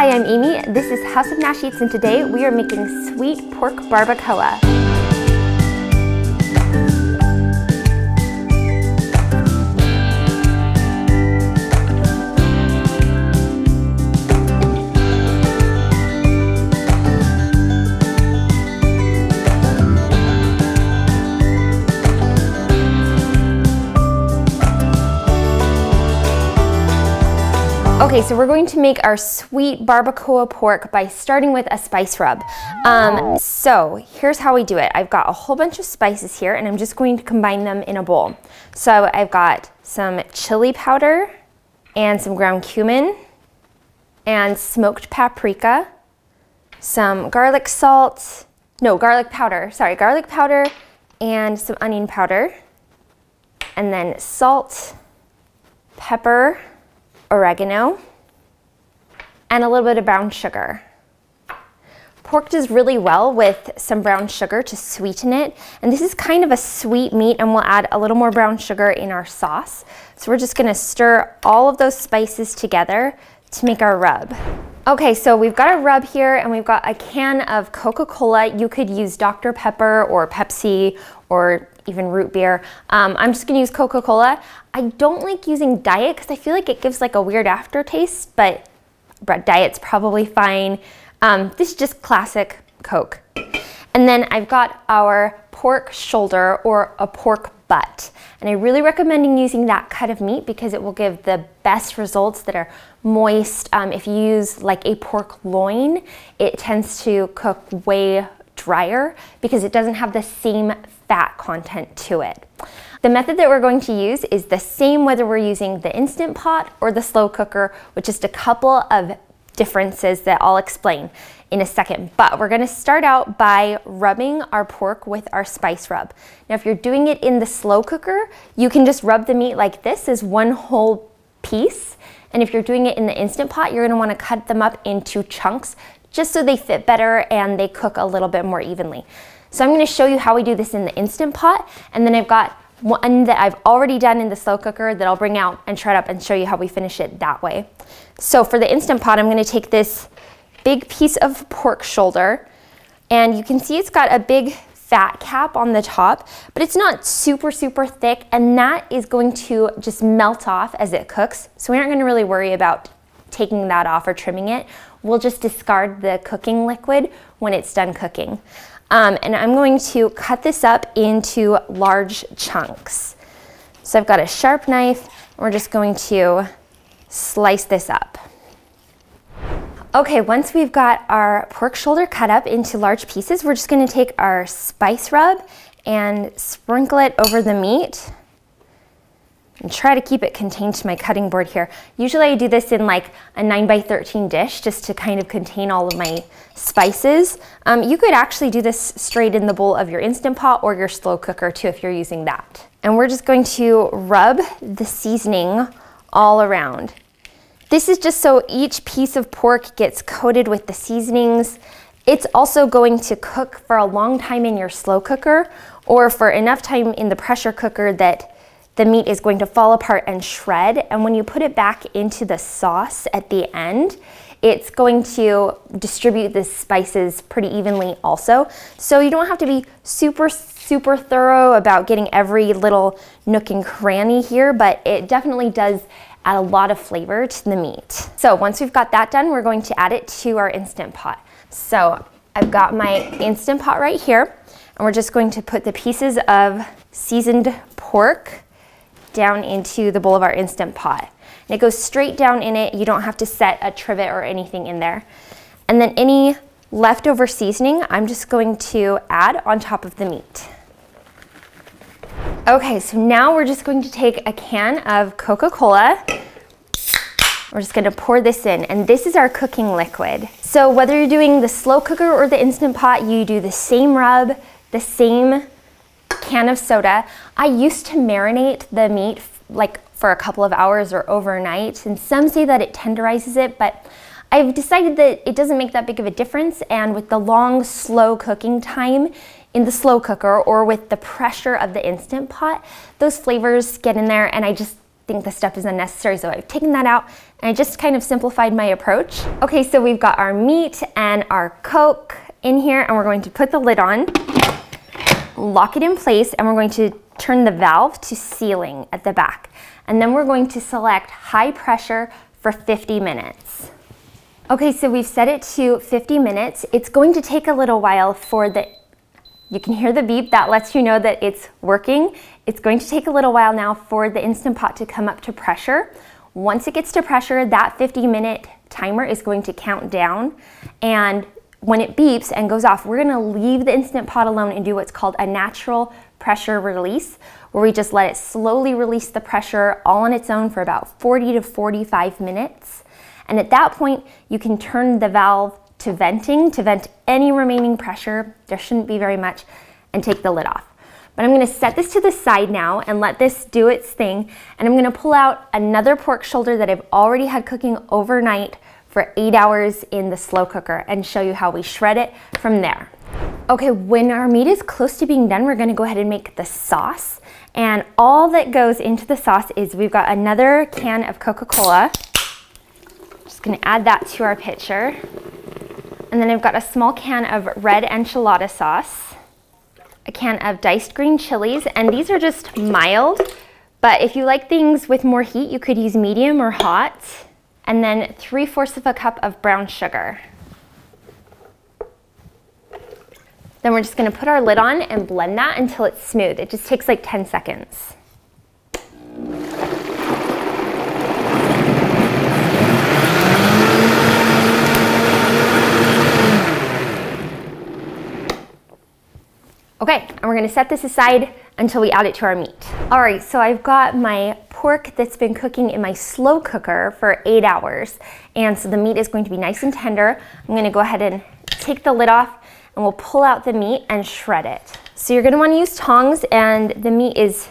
Hi, I'm Amy. This is House of Nash Eats, and today we are making sweet pork barbacoa. Okay, so we're going to make our sweet barbacoa pork by starting with a spice rub. Um, so here's how we do it. I've got a whole bunch of spices here and I'm just going to combine them in a bowl. So I've got some chili powder and some ground cumin and smoked paprika, some garlic salt, no, garlic powder, sorry, garlic powder and some onion powder, and then salt, pepper, oregano, and a little bit of brown sugar. Pork does really well with some brown sugar to sweeten it. And this is kind of a sweet meat and we'll add a little more brown sugar in our sauce. So we're just gonna stir all of those spices together to make our rub. Okay, so we've got a rub here and we've got a can of Coca-Cola. You could use Dr. Pepper or Pepsi or even root beer. Um, I'm just gonna use Coca-Cola. I don't like using diet because I feel like it gives like a weird aftertaste, but diet's probably fine. Um, this is just classic Coke. And then I've got our pork shoulder or a pork butt. And I really recommend using that cut of meat because it will give the best results that are moist. Um, if you use like a pork loin, it tends to cook way drier because it doesn't have the same fat content to it. The method that we're going to use is the same whether we're using the Instant Pot or the slow cooker, with just a couple of differences that I'll explain in a second. But we're gonna start out by rubbing our pork with our spice rub. Now, if you're doing it in the slow cooker, you can just rub the meat like this as one whole piece. And if you're doing it in the Instant Pot, you're gonna wanna cut them up into chunks just so they fit better and they cook a little bit more evenly. So I'm gonna show you how we do this in the Instant Pot, and then I've got one that I've already done in the slow cooker that I'll bring out and shred up and show you how we finish it that way. So for the Instant Pot, I'm gonna take this big piece of pork shoulder and you can see it's got a big fat cap on the top, but it's not super, super thick and that is going to just melt off as it cooks. So we aren't gonna really worry about taking that off or trimming it. We'll just discard the cooking liquid when it's done cooking. Um, and I'm going to cut this up into large chunks. So I've got a sharp knife, and we're just going to slice this up. Okay, once we've got our pork shoulder cut up into large pieces, we're just gonna take our spice rub and sprinkle it over the meat and try to keep it contained to my cutting board here. Usually I do this in like a 9 by 13 dish just to kind of contain all of my spices. Um, you could actually do this straight in the bowl of your Instant Pot or your slow cooker too if you're using that. And we're just going to rub the seasoning all around. This is just so each piece of pork gets coated with the seasonings. It's also going to cook for a long time in your slow cooker or for enough time in the pressure cooker that the meat is going to fall apart and shred. And when you put it back into the sauce at the end, it's going to distribute the spices pretty evenly also. So you don't have to be super, super thorough about getting every little nook and cranny here, but it definitely does add a lot of flavor to the meat. So once we've got that done, we're going to add it to our Instant Pot. So I've got my Instant Pot right here, and we're just going to put the pieces of seasoned pork down into the bowl of our Instant Pot. And it goes straight down in it. You don't have to set a trivet or anything in there. And then any leftover seasoning, I'm just going to add on top of the meat. Okay, so now we're just going to take a can of Coca-Cola. We're just gonna pour this in, and this is our cooking liquid. So whether you're doing the slow cooker or the Instant Pot, you do the same rub, the same can of soda. I used to marinate the meat like for a couple of hours or overnight, and some say that it tenderizes it, but I've decided that it doesn't make that big of a difference, and with the long, slow cooking time in the slow cooker or with the pressure of the Instant Pot, those flavors get in there, and I just think the stuff is unnecessary, so I've taken that out, And I just kind of simplified my approach. Okay, so we've got our meat and our Coke in here and we're going to put the lid on, lock it in place, and we're going to turn the valve to sealing at the back. And then we're going to select high pressure for 50 minutes. Okay, so we've set it to 50 minutes. It's going to take a little while for the, you can hear the beep, that lets you know that it's working. It's going to take a little while now for the Instant Pot to come up to pressure. Once it gets to pressure, that 50 minute timer is going to count down and when it beeps and goes off, we're gonna leave the Instant Pot alone and do what's called a natural pressure release, where we just let it slowly release the pressure all on its own for about 40 to 45 minutes. And at that point, you can turn the valve to venting to vent any remaining pressure. There shouldn't be very much and take the lid off. But I'm gonna set this to the side now and let this do its thing. And I'm gonna pull out another pork shoulder that I've already had cooking overnight for eight hours in the slow cooker and show you how we shred it from there. Okay, when our meat is close to being done, we're gonna go ahead and make the sauce. And all that goes into the sauce is we've got another can of Coca-Cola. Just gonna add that to our pitcher. And then I've got a small can of red enchilada sauce, a can of diced green chilies, and these are just mild, but if you like things with more heat, you could use medium or hot and then 3 fourths of a cup of brown sugar. Then we're just gonna put our lid on and blend that until it's smooth. It just takes like 10 seconds. Okay, and we're gonna set this aside until we add it to our meat. All right, so I've got my pork that's been cooking in my slow cooker for eight hours. And so the meat is going to be nice and tender. I'm gonna go ahead and take the lid off and we'll pull out the meat and shred it. So you're gonna wanna use tongs and the meat is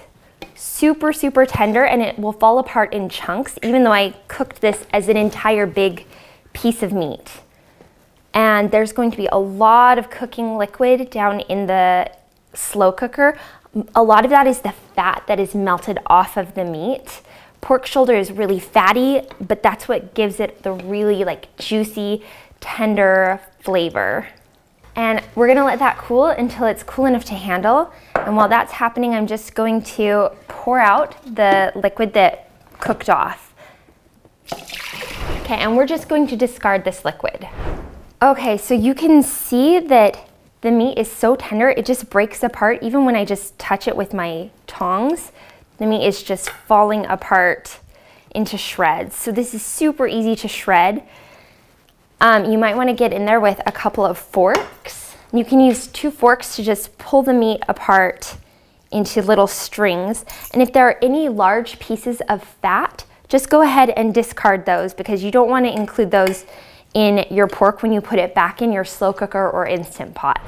super, super tender and it will fall apart in chunks, even though I cooked this as an entire big piece of meat. And there's going to be a lot of cooking liquid down in the slow cooker a lot of that is the fat that is melted off of the meat. Pork shoulder is really fatty, but that's what gives it the really like juicy, tender flavor. And we're gonna let that cool until it's cool enough to handle. And while that's happening, I'm just going to pour out the liquid that cooked off. Okay, and we're just going to discard this liquid. Okay, so you can see that the meat is so tender, it just breaks apart. Even when I just touch it with my tongs, the meat is just falling apart into shreds. So this is super easy to shred. Um, you might wanna get in there with a couple of forks. You can use two forks to just pull the meat apart into little strings. And if there are any large pieces of fat, just go ahead and discard those because you don't wanna include those in your pork when you put it back in your slow cooker or Instant Pot.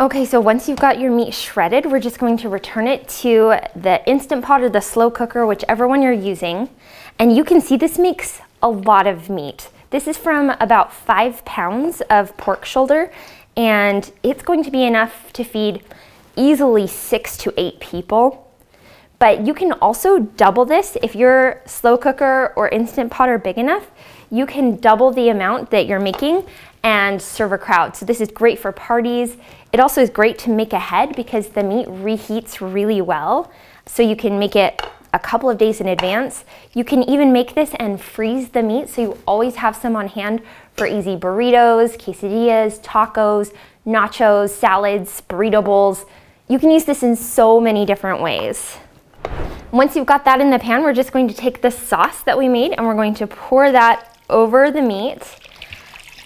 Okay, so once you've got your meat shredded, we're just going to return it to the Instant Pot or the slow cooker, whichever one you're using. And you can see this makes a lot of meat. This is from about five pounds of pork shoulder, and it's going to be enough to feed easily six to eight people. But you can also double this if your slow cooker or Instant Pot are big enough you can double the amount that you're making and serve a crowd. So this is great for parties. It also is great to make ahead because the meat reheats really well. So you can make it a couple of days in advance. You can even make this and freeze the meat so you always have some on hand for easy burritos, quesadillas, tacos, nachos, salads, burrito bowls. You can use this in so many different ways. Once you've got that in the pan, we're just going to take the sauce that we made and we're going to pour that over the meat.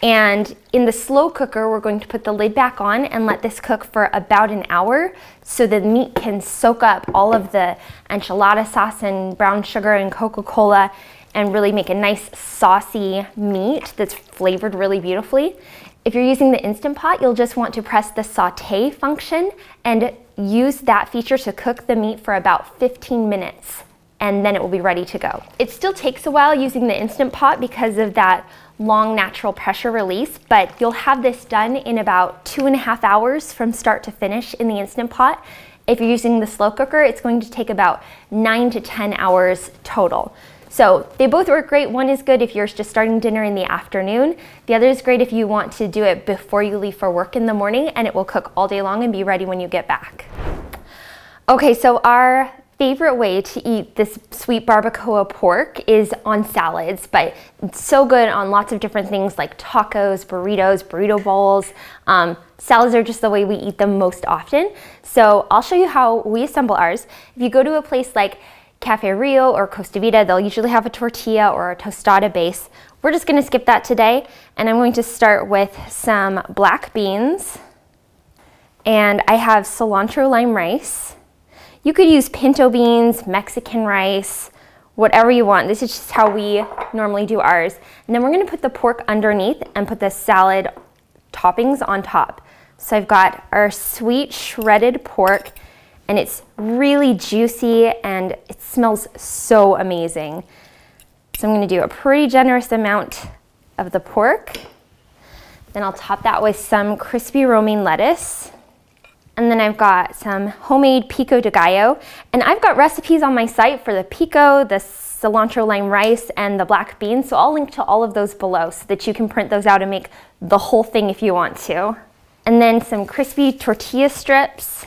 And in the slow cooker, we're going to put the lid back on and let this cook for about an hour so the meat can soak up all of the enchilada sauce and brown sugar and Coca-Cola and really make a nice saucy meat that's flavored really beautifully. If you're using the Instant Pot, you'll just want to press the saute function and use that feature to cook the meat for about 15 minutes and then it will be ready to go. It still takes a while using the Instant Pot because of that long natural pressure release, but you'll have this done in about two and a half hours from start to finish in the Instant Pot. If you're using the slow cooker, it's going to take about nine to 10 hours total. So they both work great. One is good if you're just starting dinner in the afternoon. The other is great if you want to do it before you leave for work in the morning and it will cook all day long and be ready when you get back. Okay, so our favorite way to eat this sweet barbacoa pork is on salads, but it's so good on lots of different things like tacos, burritos, burrito bowls. Um, salads are just the way we eat them most often. So I'll show you how we assemble ours. If you go to a place like Cafe Rio or Costa Vida, they'll usually have a tortilla or a tostada base. We're just gonna skip that today, and I'm going to start with some black beans, and I have cilantro lime rice, you could use pinto beans, Mexican rice, whatever you want. This is just how we normally do ours. And then we're gonna put the pork underneath and put the salad toppings on top. So I've got our sweet shredded pork and it's really juicy and it smells so amazing. So I'm gonna do a pretty generous amount of the pork. Then I'll top that with some crispy romaine lettuce. And then I've got some homemade pico de gallo. And I've got recipes on my site for the pico, the cilantro lime rice, and the black beans. So I'll link to all of those below so that you can print those out and make the whole thing if you want to. And then some crispy tortilla strips,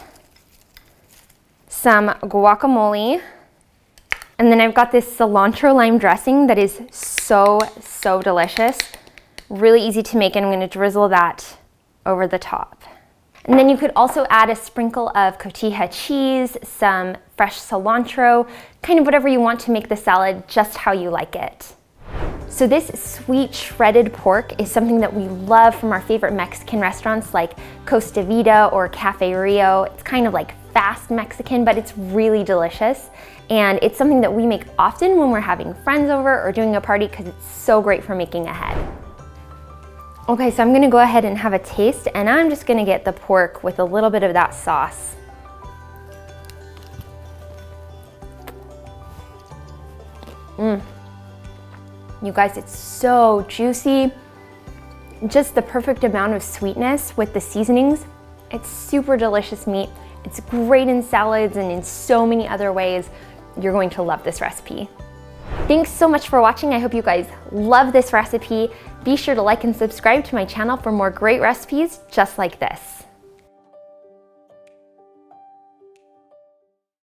some guacamole, and then I've got this cilantro lime dressing that is so, so delicious. Really easy to make and I'm gonna drizzle that over the top. And then you could also add a sprinkle of cotija cheese, some fresh cilantro, kind of whatever you want to make the salad just how you like it. So this sweet shredded pork is something that we love from our favorite Mexican restaurants like Costa Vida or Cafe Rio. It's kind of like fast Mexican, but it's really delicious. And it's something that we make often when we're having friends over or doing a party because it's so great for making ahead. Okay, so I'm gonna go ahead and have a taste and I'm just gonna get the pork with a little bit of that sauce. Mmm. You guys, it's so juicy. Just the perfect amount of sweetness with the seasonings. It's super delicious meat. It's great in salads and in so many other ways. You're going to love this recipe. Thanks so much for watching. I hope you guys love this recipe. Be sure to like and subscribe to my channel for more great recipes just like this.